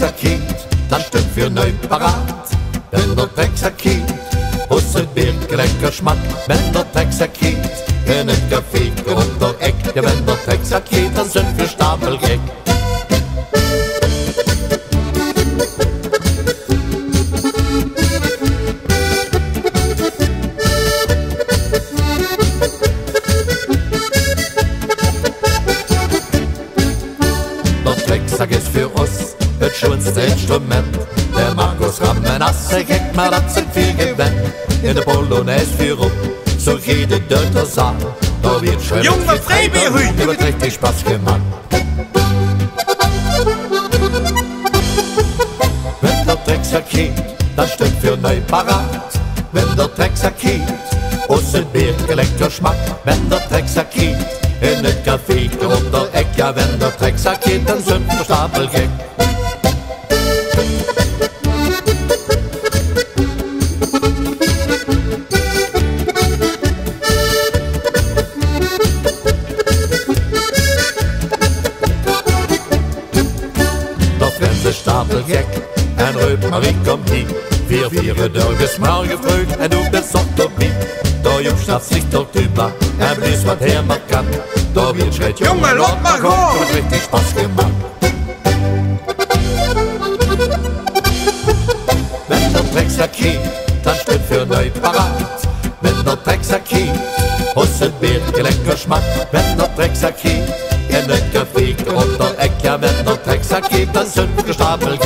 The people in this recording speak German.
Drecksack geht, dann stimmt für neu parat. Wenn der Drecksack geht, Husse Birk, lecker Schmack. Wenn der Drecksack geht, in ein Café um der Eck. Ja, wenn der Drecksack geht, dann sind wir stapelgeck. Der Drecksack ist für uns das schönste Instrument. Der Markus Rammenasse kriegt mal das sind viel Gewinn. In der Polonaise für rum, so jede Dörter Saal. Da wird schön Junge Freibierhühn. Da wird richtig Spaß gemacht. Wenn der Drecksack geht, dann stimmt für neu parat. Wenn der Drecksack geht, außer Bier, lecker Schmack. Wenn der Drecksack geht, in ein Café um der Eck. Ja, wenn der Drecksack geht, dann sind wir stapelgeck. Wenn sie stapelgeck, en Röpmarie kommt hin. Wir vieren Dörges Morgenfrüh, en du bist auch dabei. Da Jung schnappt sich dort über, er blüßt was her man kann. Da wird schreit Junge, lass mal kommt, go! wird richtig Spaß gemacht. Wenn der Drecksack geht, dann stimmt für neu parat. Wenn der Drecksack geht, Husse Bier, lecker Schmack. Wenn der Drecksack geht, in den Café um der Eckjahr ja, wenn der Drecksack geht, dann sind wir gestapelt.